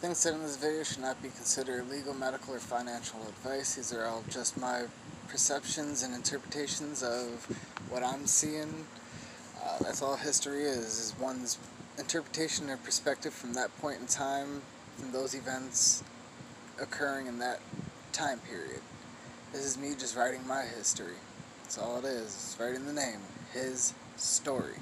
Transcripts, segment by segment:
Things said in this video should not be considered legal, medical, or financial advice. These are all just my perceptions and interpretations of what I'm seeing. Uh, that's all history is, is one's interpretation or perspective from that point in time, from those events occurring in that time period. This is me just writing my history. That's all it is. It's writing the name. His story.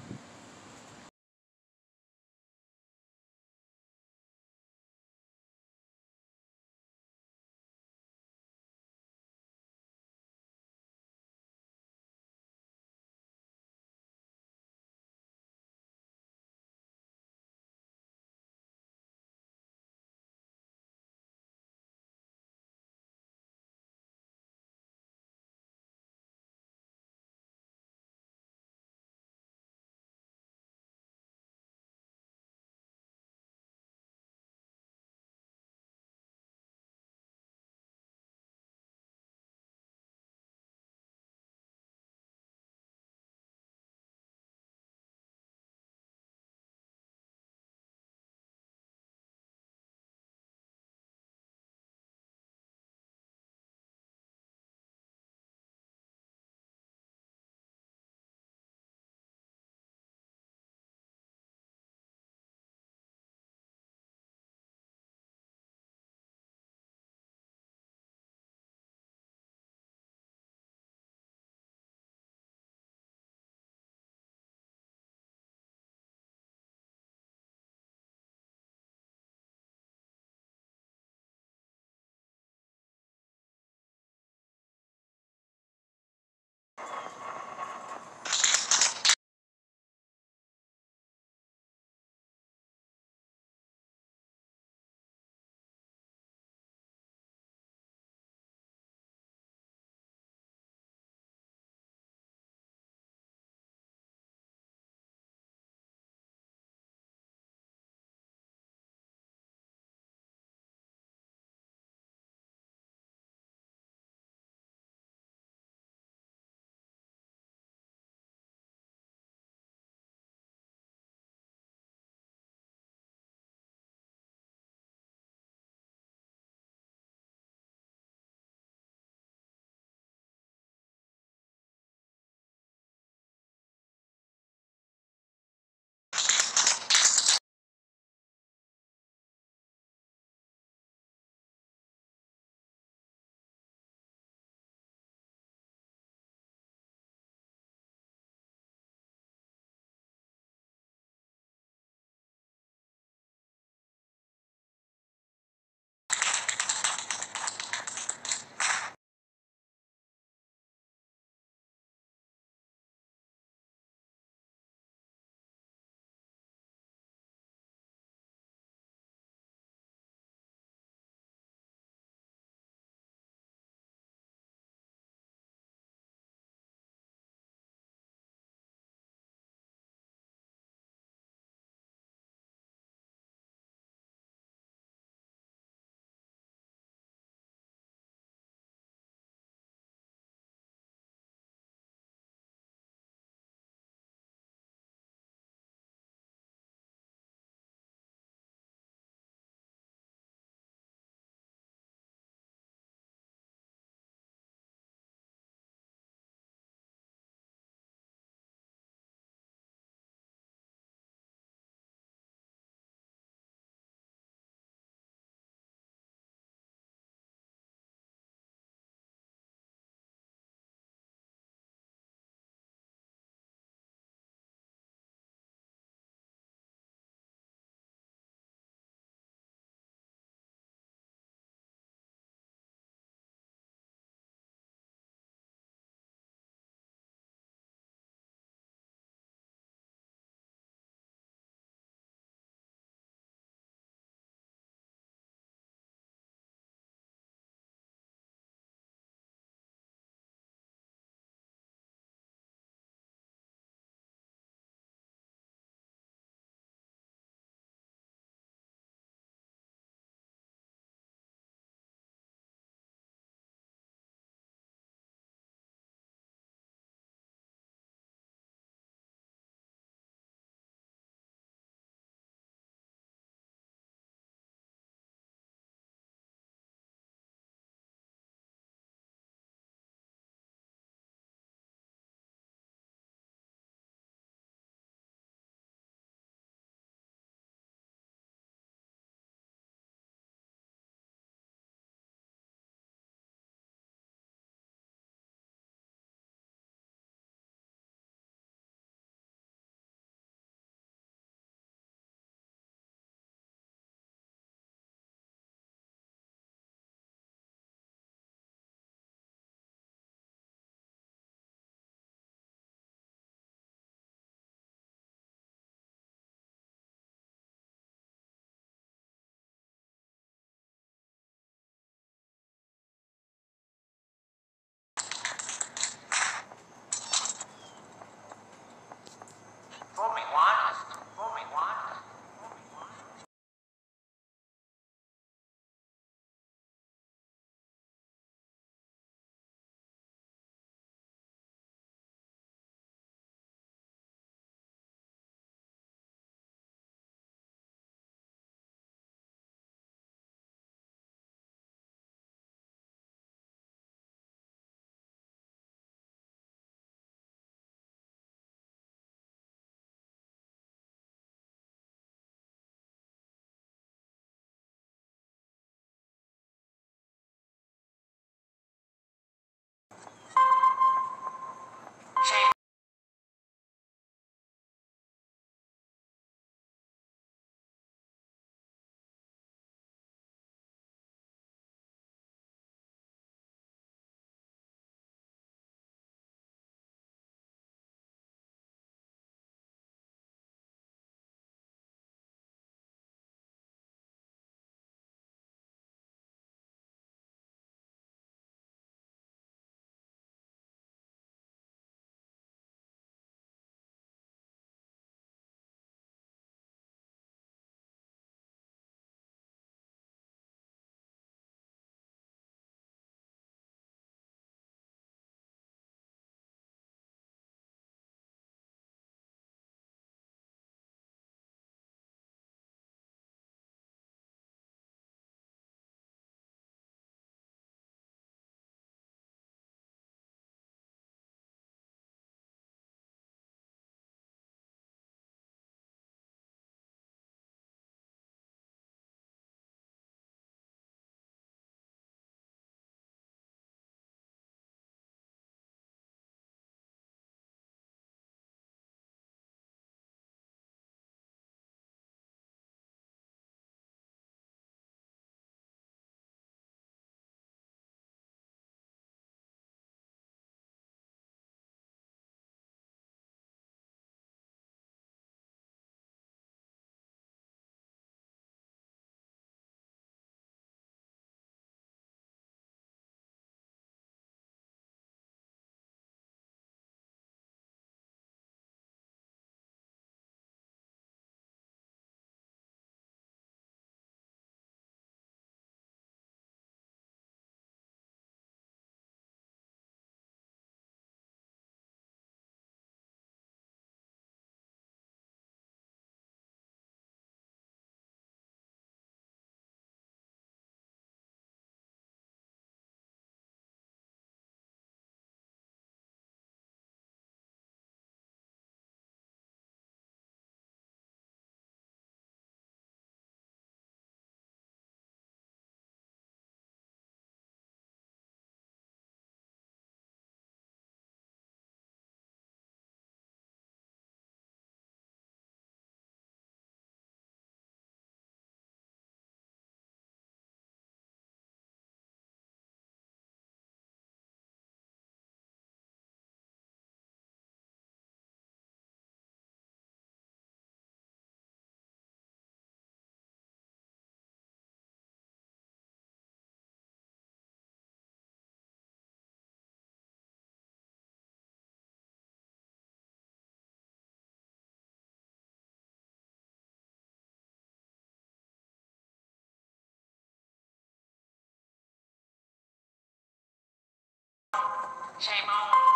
Shame on.